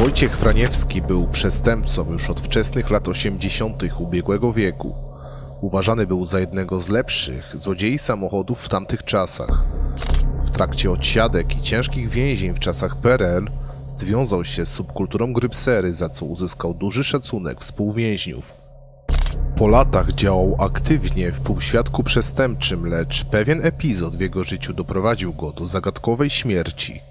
Wojciech Franiewski był przestępcą już od wczesnych lat 80. ubiegłego wieku. Uważany był za jednego z lepszych złodziei samochodów w tamtych czasach. W trakcie odsiadek i ciężkich więzień w czasach PRL związał się z subkulturą grypsery, za co uzyskał duży szacunek współwięźniów. Po latach działał aktywnie w półświadku przestępczym, lecz pewien epizod w jego życiu doprowadził go do zagadkowej śmierci.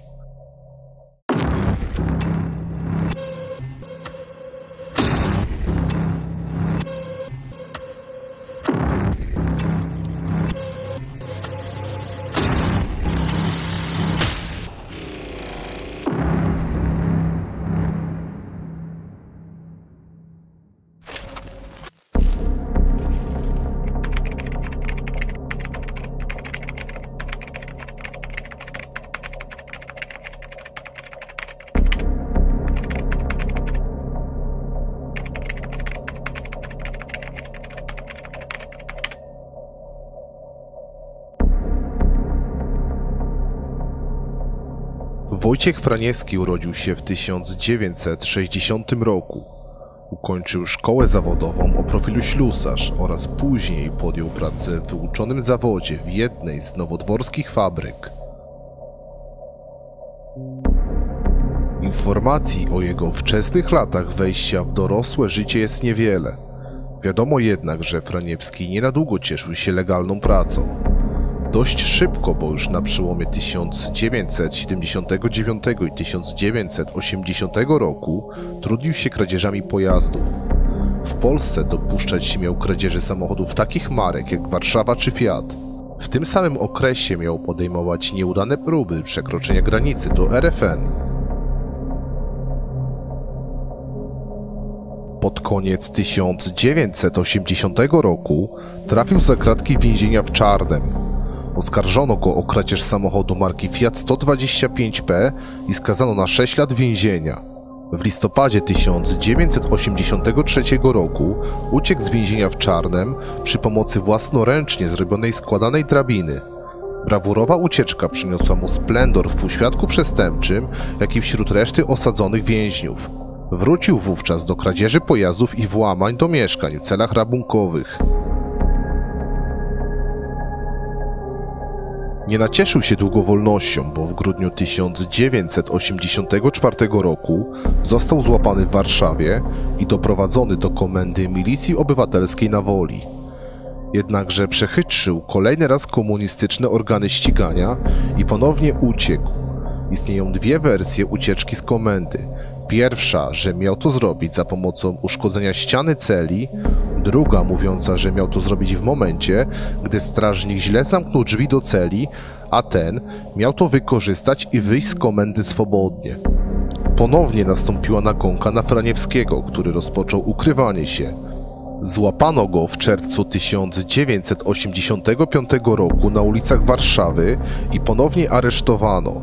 Wojciech Franiewski urodził się w 1960 roku. Ukończył szkołę zawodową o profilu ślusarz oraz później podjął pracę w wyuczonym zawodzie w jednej z nowodworskich fabryk. Informacji o jego wczesnych latach wejścia w dorosłe życie jest niewiele. Wiadomo jednak, że Franiewski nie na długo cieszył się legalną pracą. Dość szybko, bo już na przełomie 1979 i 1980 roku trudnił się kradzieżami pojazdów. W Polsce dopuszczać się miał kradzieży samochodów takich marek jak Warszawa czy Fiat. W tym samym okresie miał podejmować nieudane próby przekroczenia granicy do RFN. Pod koniec 1980 roku trafił za kratki więzienia w Czarnem. Oskarżono go o kradzież samochodu marki Fiat 125P i skazano na 6 lat więzienia. W listopadzie 1983 roku uciekł z więzienia w Czarnem przy pomocy własnoręcznie zrobionej składanej drabiny. Brawurowa ucieczka przyniosła mu splendor w półświadku przestępczym, jak i wśród reszty osadzonych więźniów. Wrócił wówczas do kradzieży pojazdów i włamań do mieszkań w celach rabunkowych. Nie nacieszył się długo wolnością, bo w grudniu 1984 roku został złapany w Warszawie i doprowadzony do komendy Milicji Obywatelskiej na Woli. Jednakże przechytrzył kolejny raz komunistyczne organy ścigania i ponownie uciekł. Istnieją dwie wersje ucieczki z komendy. Pierwsza, że miał to zrobić za pomocą uszkodzenia ściany celi, druga mówiąca, że miał to zrobić w momencie, gdy strażnik źle zamknął drzwi do celi, a ten miał to wykorzystać i wyjść z komendy swobodnie. Ponownie nastąpiła nagonka na Franiewskiego, który rozpoczął ukrywanie się. Złapano go w czerwcu 1985 roku na ulicach Warszawy i ponownie aresztowano.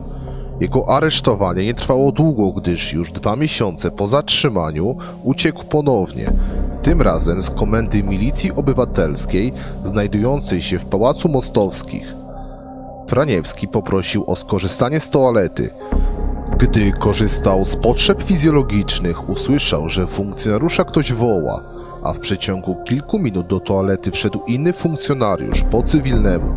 Jego aresztowanie nie trwało długo, gdyż już dwa miesiące po zatrzymaniu uciekł ponownie, tym razem z komendy milicji obywatelskiej znajdującej się w Pałacu Mostowskich. Franiewski poprosił o skorzystanie z toalety. Gdy korzystał z potrzeb fizjologicznych, usłyszał, że funkcjonariusza ktoś woła, a w przeciągu kilku minut do toalety wszedł inny funkcjonariusz po cywilnemu.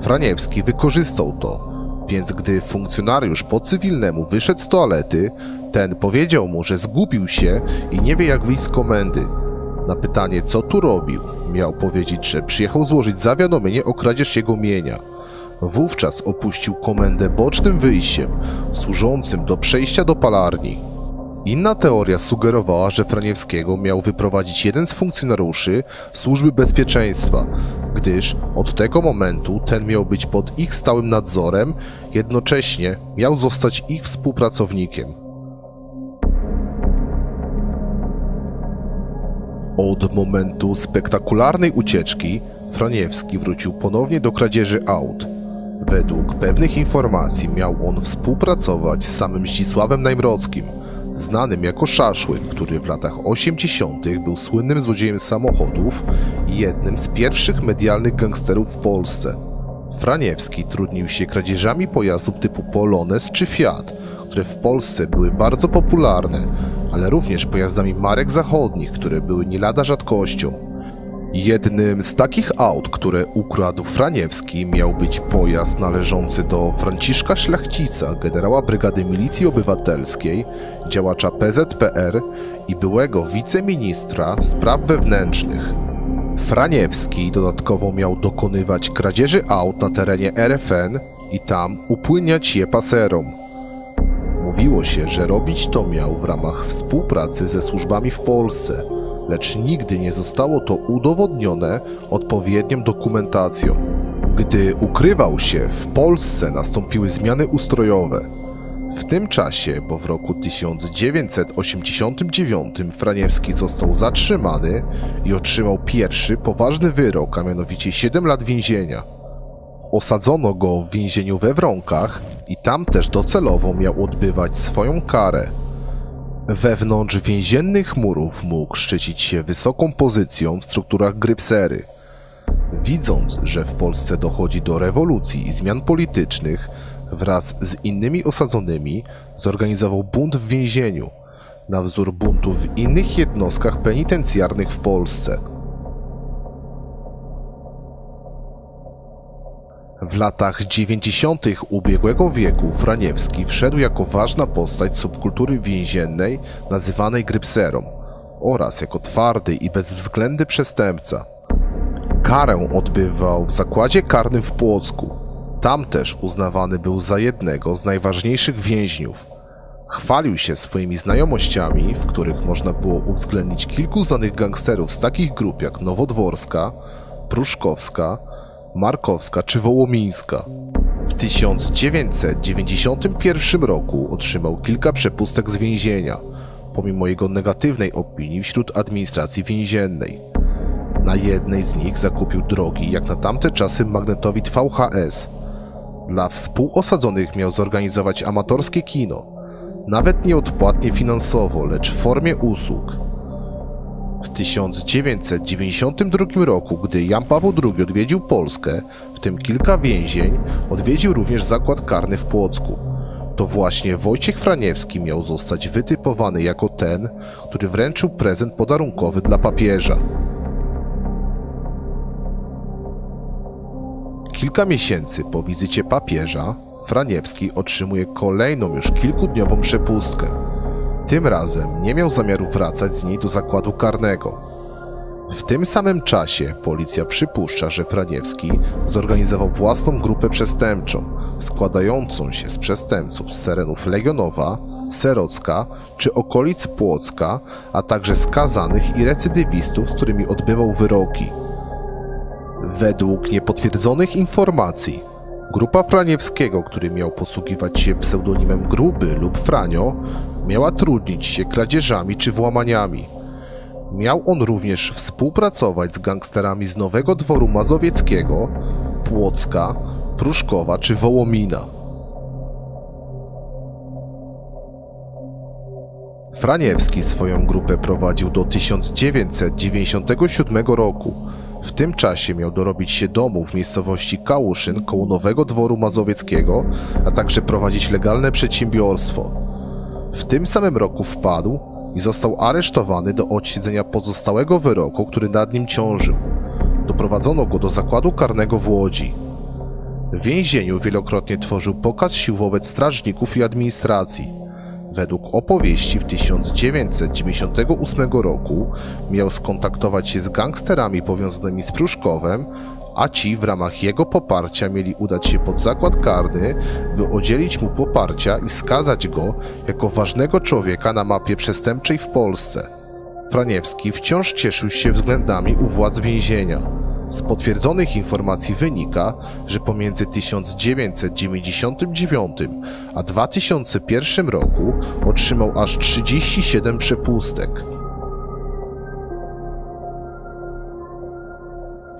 Franiewski wykorzystał to więc gdy funkcjonariusz po cywilnemu wyszedł z toalety, ten powiedział mu, że zgubił się i nie wie jak wyjść z komendy. Na pytanie, co tu robił, miał powiedzieć, że przyjechał złożyć zawiadomienie o kradzież jego mienia. Wówczas opuścił komendę bocznym wyjściem, służącym do przejścia do palarni. Inna teoria sugerowała, że Franiewskiego miał wyprowadzić jeden z funkcjonariuszy służby bezpieczeństwa, gdyż od tego momentu ten miał być pod ich stałym nadzorem, jednocześnie miał zostać ich współpracownikiem. Od momentu spektakularnej ucieczki Franiewski wrócił ponownie do kradzieży aut. Według pewnych informacji miał on współpracować z samym Zdzisławem Najmrockim – znanym jako Szaszłyk, który w latach 80. był słynnym złodziejem samochodów i jednym z pierwszych medialnych gangsterów w Polsce. Franiewski trudnił się kradzieżami pojazdów typu Polones czy Fiat, które w Polsce były bardzo popularne, ale również pojazdami marek zachodnich, które były nie lada rzadkością. Jednym z takich aut, które ukradł Franiewski, miał być pojazd należący do Franciszka Szlachcica, generała Brygady Milicji Obywatelskiej, działacza PZPR i byłego wiceministra spraw wewnętrznych. Franiewski dodatkowo miał dokonywać kradzieży aut na terenie RFN i tam upłyniać je paserom. Mówiło się, że robić to miał w ramach współpracy ze służbami w Polsce, lecz nigdy nie zostało to udowodnione odpowiednią dokumentacją. Gdy ukrywał się w Polsce, nastąpiły zmiany ustrojowe. W tym czasie, bo w roku 1989 Franiewski został zatrzymany i otrzymał pierwszy poważny wyrok, a mianowicie 7 lat więzienia. Osadzono go w więzieniu we Wronkach i tam też docelowo miał odbywać swoją karę. Wewnątrz więziennych murów mógł szczycić się wysoką pozycją w strukturach grypsery. Widząc, że w Polsce dochodzi do rewolucji i zmian politycznych, wraz z innymi osadzonymi zorganizował bunt w więzieniu, na wzór buntu w innych jednostkach penitencjarnych w Polsce. W latach 90. ubiegłego wieku Franiewski wszedł jako ważna postać subkultury więziennej nazywanej grypserą oraz jako twardy i bezwzględny przestępca. Karę odbywał w zakładzie karnym w Płocku. Tam też uznawany był za jednego z najważniejszych więźniów. Chwalił się swoimi znajomościami, w których można było uwzględnić kilku znanych gangsterów z takich grup jak Nowodworska, Pruszkowska, Markowska czy Wołomińska. W 1991 roku otrzymał kilka przepustek z więzienia, pomimo jego negatywnej opinii wśród administracji więziennej. Na jednej z nich zakupił drogi, jak na tamte czasy, magnetowid VHS. Dla współosadzonych miał zorganizować amatorskie kino, nawet nieodpłatnie finansowo, lecz w formie usług. W 1992 roku, gdy Jan Paweł II odwiedził Polskę, w tym kilka więzień, odwiedził również zakład karny w Płocku. To właśnie Wojciech Franiewski miał zostać wytypowany jako ten, który wręczył prezent podarunkowy dla papieża. Kilka miesięcy po wizycie papieża, Franiewski otrzymuje kolejną już kilkudniową przepustkę. Tym razem nie miał zamiaru wracać z niej do zakładu karnego. W tym samym czasie policja przypuszcza, że Franiewski zorganizował własną grupę przestępczą, składającą się z przestępców z terenów Legionowa, Serocka czy okolic Płocka, a także skazanych i recydywistów, z którymi odbywał wyroki. Według niepotwierdzonych informacji, grupa Franiewskiego, który miał posługiwać się pseudonimem Gruby lub Franio, miała trudnić się kradzieżami czy włamaniami. Miał on również współpracować z gangsterami z Nowego Dworu Mazowieckiego, Płocka, Pruszkowa czy Wołomina. Franiewski swoją grupę prowadził do 1997 roku. W tym czasie miał dorobić się domu w miejscowości Kałuszyn koło Nowego Dworu Mazowieckiego, a także prowadzić legalne przedsiębiorstwo. W tym samym roku wpadł i został aresztowany do odsiedzenia pozostałego wyroku, który nad nim ciążył. Doprowadzono go do zakładu karnego w Łodzi. W więzieniu wielokrotnie tworzył pokaz sił wobec strażników i administracji. Według opowieści w 1998 roku miał skontaktować się z gangsterami powiązanymi z Pruszkowem, a ci w ramach jego poparcia mieli udać się pod zakład karny, by udzielić mu poparcia i wskazać go jako ważnego człowieka na mapie przestępczej w Polsce. Franiewski wciąż cieszył się względami u władz więzienia. Z potwierdzonych informacji wynika, że pomiędzy 1999 a 2001 roku otrzymał aż 37 przepustek.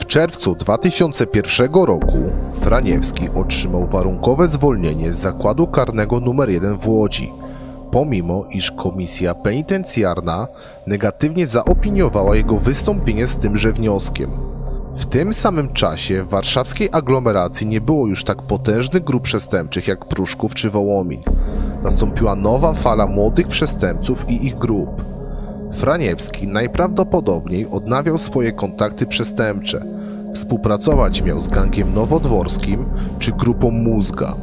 W czerwcu 2001 roku Franiewski otrzymał warunkowe zwolnienie z zakładu karnego nr 1 w Łodzi, pomimo iż komisja penitencjarna negatywnie zaopiniowała jego wystąpienie z tymże wnioskiem. W tym samym czasie w warszawskiej aglomeracji nie było już tak potężnych grup przestępczych jak Pruszków czy Wołomin. nastąpiła nowa fala młodych przestępców i ich grup. Franiewski najprawdopodobniej odnawiał swoje kontakty przestępcze. Współpracować miał z gangiem nowodworskim czy grupą Mózga.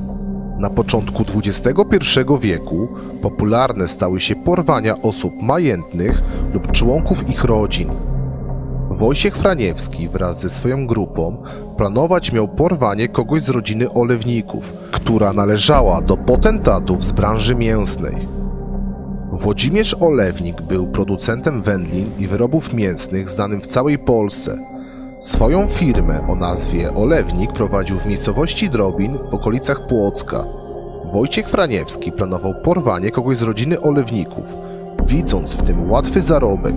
Na początku XXI wieku popularne stały się porwania osób majętnych lub członków ich rodzin. Wojciech Franiewski wraz ze swoją grupą planować miał porwanie kogoś z rodziny Olewników, która należała do potentatów z branży mięsnej. Włodzimierz Olewnik był producentem wędlin i wyrobów mięsnych znanym w całej Polsce. Swoją firmę o nazwie Olewnik prowadził w miejscowości Drobin w okolicach Płocka. Wojciech Franiewski planował porwanie kogoś z rodziny Olewników, widząc w tym łatwy zarobek.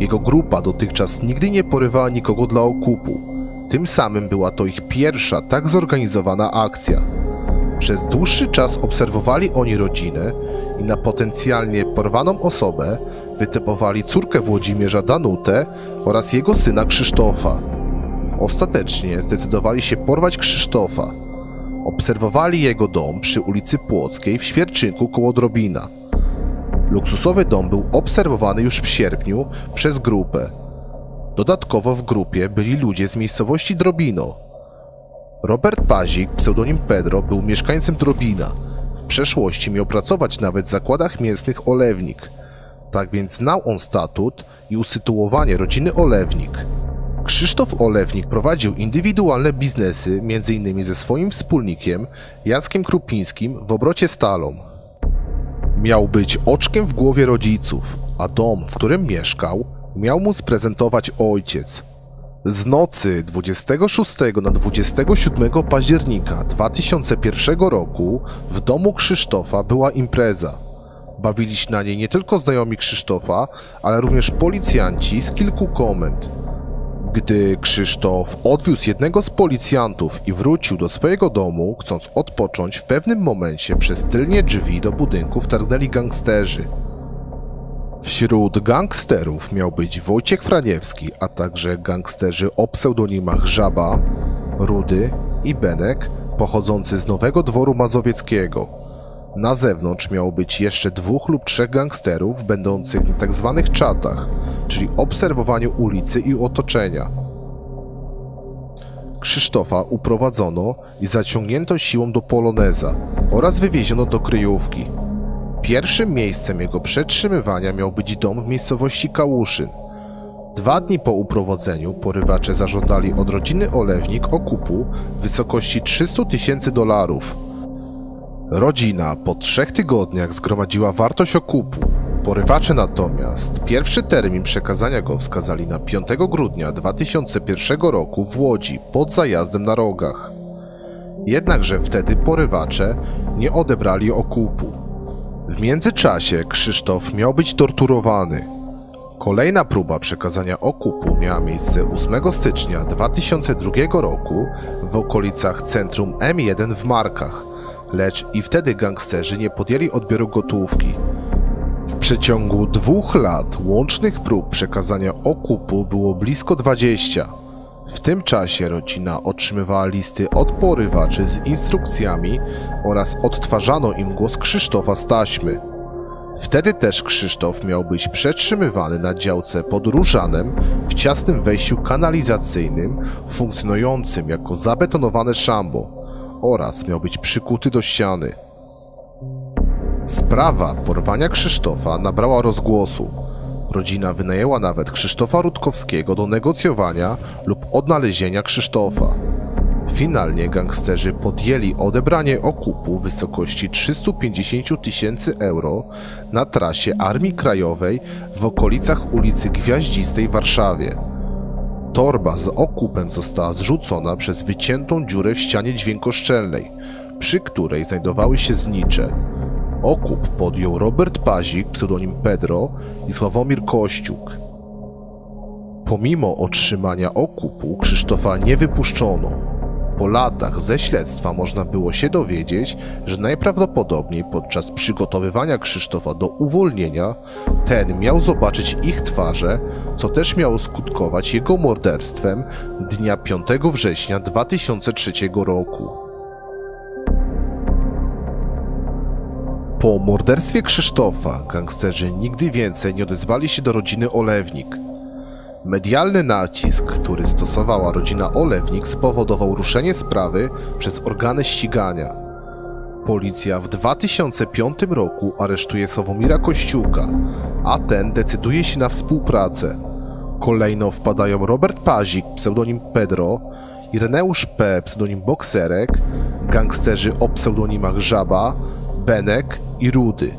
Jego grupa dotychczas nigdy nie porywała nikogo dla okupu. Tym samym była to ich pierwsza tak zorganizowana akcja. Przez dłuższy czas obserwowali oni rodzinę i na potencjalnie porwaną osobę wytypowali córkę Włodzimierza Danutę oraz jego syna Krzysztofa. Ostatecznie zdecydowali się porwać Krzysztofa. Obserwowali jego dom przy ulicy Płockiej w Świerczynku koło Drobina. Luksusowy dom był obserwowany już w sierpniu przez grupę. Dodatkowo w grupie byli ludzie z miejscowości Drobino. Robert Pazik, pseudonim Pedro, był mieszkańcem Drobina. W przeszłości miał pracować nawet w zakładach mięsnych Olewnik. Tak więc znał on statut i usytuowanie rodziny Olewnik. Krzysztof Olewnik prowadził indywidualne biznesy, m.in. ze swoim wspólnikiem Jackiem Krupińskim w obrocie stalą. Miał być oczkiem w głowie rodziców, a dom, w którym mieszkał, miał mu sprezentować ojciec. Z nocy 26 na 27 października 2001 roku w domu Krzysztofa była impreza. Bawili się na niej nie tylko znajomi Krzysztofa, ale również policjanci z kilku komend. Gdy Krzysztof odwiózł jednego z policjantów i wrócił do swojego domu, chcąc odpocząć, w pewnym momencie przez tylnie drzwi do budynku wtargnęli gangsterzy. Wśród gangsterów miał być Wojciech Franiewski, a także gangsterzy o pseudonimach Żaba, Rudy i Benek, pochodzący z Nowego Dworu Mazowieckiego. Na zewnątrz miało być jeszcze dwóch lub trzech gangsterów będących na tzw. Tak czatach, czyli obserwowaniu ulicy i otoczenia. Krzysztofa uprowadzono i zaciągnięto siłą do Poloneza oraz wywieziono do kryjówki. Pierwszym miejscem jego przetrzymywania miał być dom w miejscowości Kałuszyn. Dwa dni po uprowadzeniu porywacze zażądali od rodziny Olewnik okupu w wysokości 300 tysięcy dolarów. Rodzina po trzech tygodniach zgromadziła wartość okupu. Porywacze natomiast pierwszy termin przekazania go wskazali na 5 grudnia 2001 roku w Łodzi pod zajazdem na rogach. Jednakże wtedy porywacze nie odebrali okupu. W międzyczasie Krzysztof miał być torturowany. Kolejna próba przekazania okupu miała miejsce 8 stycznia 2002 roku w okolicach centrum M1 w Markach, lecz i wtedy gangsterzy nie podjęli odbioru gotówki. W przeciągu dwóch lat łącznych prób przekazania okupu było blisko 20. W tym czasie rodzina otrzymywała listy od porywaczy z instrukcjami oraz odtwarzano im głos Krzysztofa z taśmy. Wtedy też Krzysztof miał być przetrzymywany na działce pod Różanem w ciasnym wejściu kanalizacyjnym funkcjonującym jako zabetonowane szambo oraz miał być przykuty do ściany. Sprawa porwania Krzysztofa nabrała rozgłosu. Rodzina wynajęła nawet Krzysztofa Rutkowskiego do negocjowania lub odnalezienia Krzysztofa. Finalnie gangsterzy podjęli odebranie okupu w wysokości 350 tysięcy euro na trasie Armii Krajowej w okolicach ulicy Gwiaździstej w Warszawie. Torba z okupem została zrzucona przez wyciętą dziurę w ścianie dźwiękoszczelnej, przy której znajdowały się znicze. Okup podjął Robert Pazik, pseudonim Pedro i Sławomir Kościuk. Pomimo otrzymania okupu Krzysztofa nie wypuszczono. Po latach ze śledztwa można było się dowiedzieć, że najprawdopodobniej podczas przygotowywania Krzysztofa do uwolnienia ten miał zobaczyć ich twarze, co też miało skutkować jego morderstwem dnia 5 września 2003 roku. Po morderstwie Krzysztofa gangsterzy nigdy więcej nie odezwali się do rodziny Olewnik. Medialny nacisk, który stosowała rodzina Olewnik spowodował ruszenie sprawy przez organy ścigania. Policja w 2005 roku aresztuje Sławomira Kościółka, a ten decyduje się na współpracę. Kolejno wpadają Robert Pazik, pseudonim Pedro, Ireneusz P., pseudonim Bokserek, gangsterzy o pseudonimach Żaba, Benek i Rudy.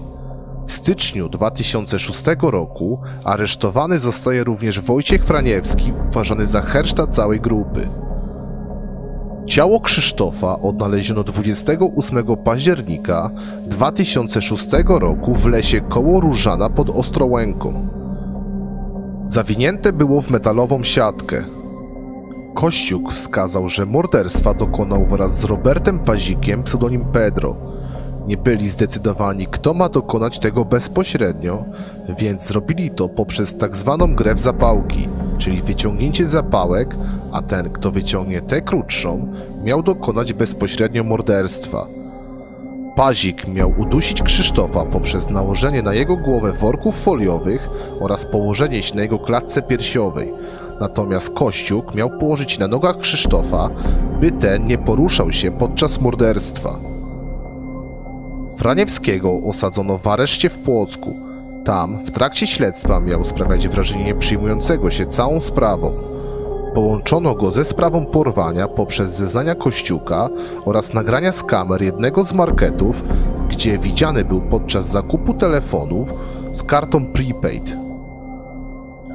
W styczniu 2006 roku aresztowany zostaje również Wojciech Franiewski, uważany za herszta całej grupy. Ciało Krzysztofa odnaleziono 28 października 2006 roku w lesie koło Różana pod Ostrołęką. Zawinięte było w metalową siatkę. Kościuk wskazał, że morderstwa dokonał wraz z Robertem Pazikiem, pseudonim Pedro. Nie byli zdecydowani, kto ma dokonać tego bezpośrednio, więc zrobili to poprzez tak zwaną grę w zapałki, czyli wyciągnięcie zapałek, a ten, kto wyciągnie tę krótszą, miał dokonać bezpośrednio morderstwa. Pazik miał udusić Krzysztofa poprzez nałożenie na jego głowę worków foliowych oraz położenie się na jego klatce piersiowej. Natomiast Kościuk miał położyć na nogach Krzysztofa, by ten nie poruszał się podczas morderstwa. Franiewskiego osadzono w areszcie w Płocku. Tam, w trakcie śledztwa, miał sprawiać wrażenie przyjmującego się całą sprawą. Połączono go ze sprawą porwania poprzez zeznania Kościuka oraz nagrania z kamer jednego z marketów, gdzie widziany był podczas zakupu telefonów z kartą prepaid.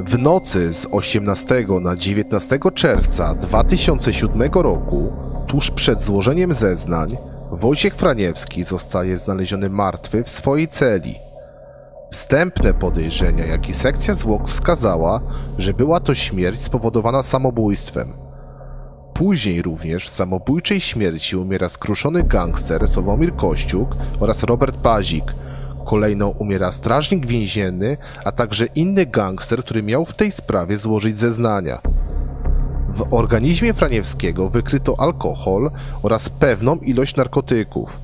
W nocy z 18 na 19 czerwca 2007 roku, tuż przed złożeniem zeznań, Wojciech Franiewski zostaje znaleziony martwy w swojej celi. Wstępne podejrzenia, jak i sekcja zwłok wskazała, że była to śmierć spowodowana samobójstwem. Później również w samobójczej śmierci umiera skruszony gangster Sławomir Kościuk oraz Robert Pazik. Kolejno umiera strażnik więzienny, a także inny gangster, który miał w tej sprawie złożyć zeznania. W organizmie Franiewskiego wykryto alkohol oraz pewną ilość narkotyków.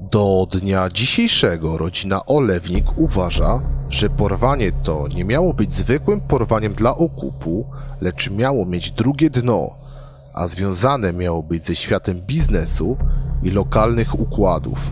Do dnia dzisiejszego rodzina Olewnik uważa, że porwanie to nie miało być zwykłym porwaniem dla okupu, lecz miało mieć drugie dno, a związane miało być ze światem biznesu i lokalnych układów.